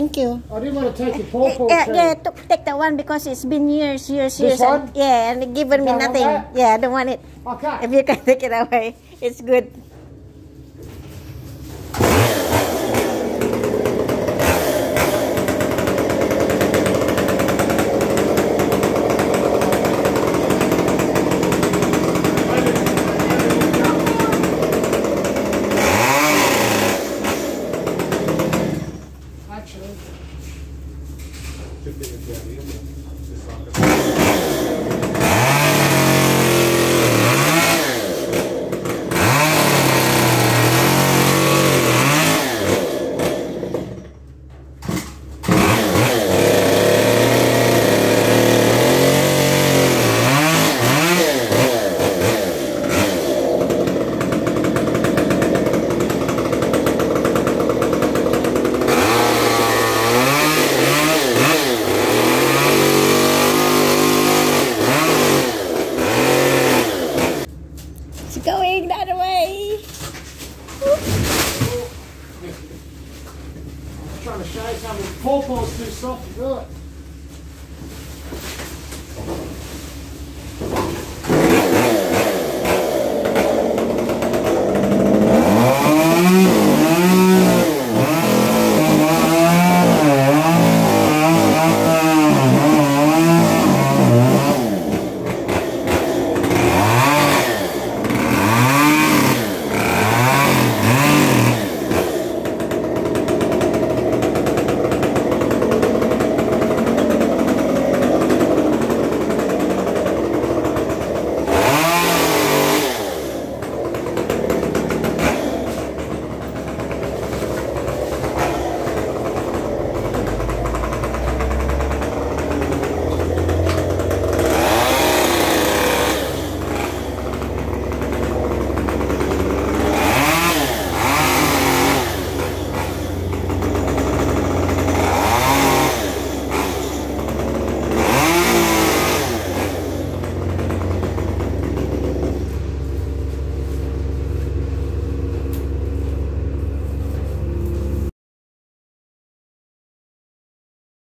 Thank you. I didn't want to take your eh, pawpaw eh, yeah, tree. yeah, to take that one because it's been years, years, This years. and- yeah, and given me nothing. Yeah, I don't want it. Okay. If you can take it away, it's good. It's going that way. I'm trying to show you something. Pawpaw's too soft to.